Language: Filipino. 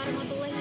warahmatullahi